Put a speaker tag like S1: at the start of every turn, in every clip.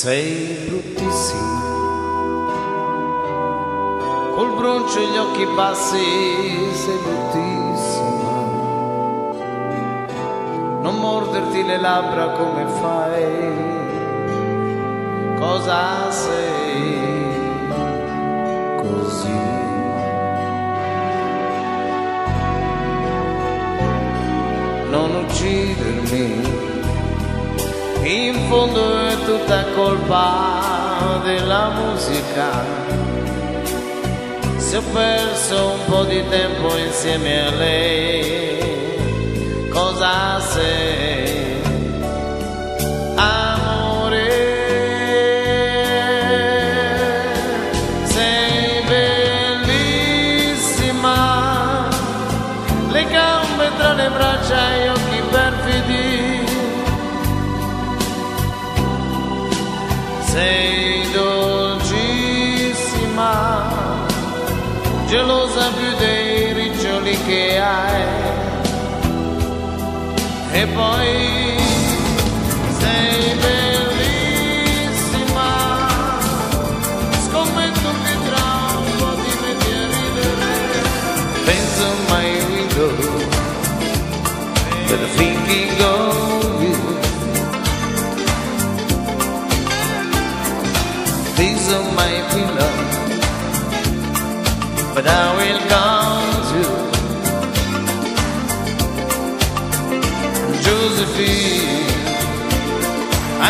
S1: Sei brutíssimo. Col broncio e gli occhi bassi, sei bruttissima. Non morderti le labbra come fai, cosa sei così? Non uccidermi in fondo è tutta colpa della musica. Se ho perso un po' di tempo insieme a lei, cosa sei? Amore, sei bellissima, le gambe tra le braccia e gli occhi perfidi. sei gelosa più dei riccioli che hai. E poi sei bellissima, scommetto che tra un po' ti metti a ridere. Penso mai window, but thinking of you. These are my pillow, but I will come to Josephine.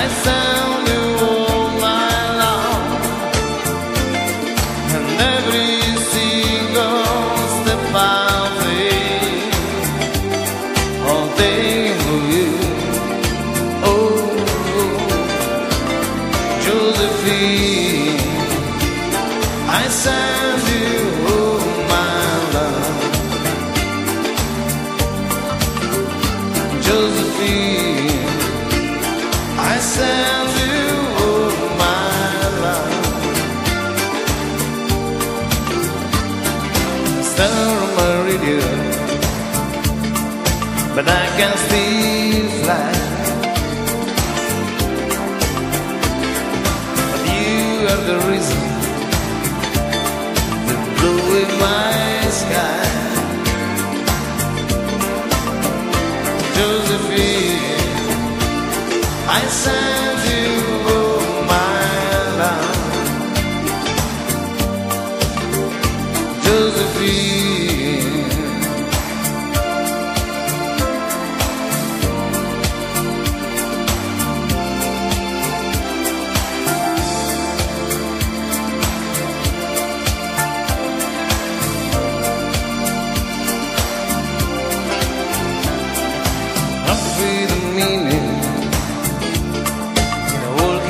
S1: I sound you all my long, and every single step I take, all day for you. Oh. Josephine, Josephine, I send you my love. Star my radio, but I can still fly. But you are the reason the blue in my I send you my love. Josephine. Feel the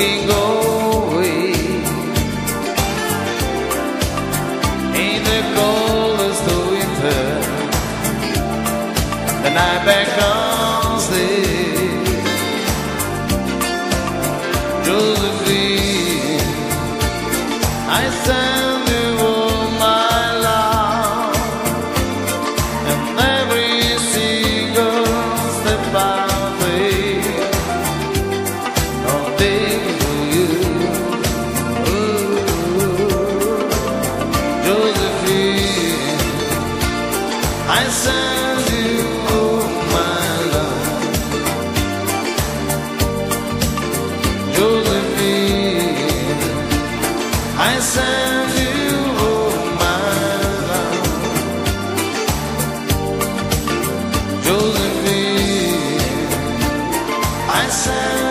S1: in walking away in the coldest of winter. The night beckons thee, Josephine. sound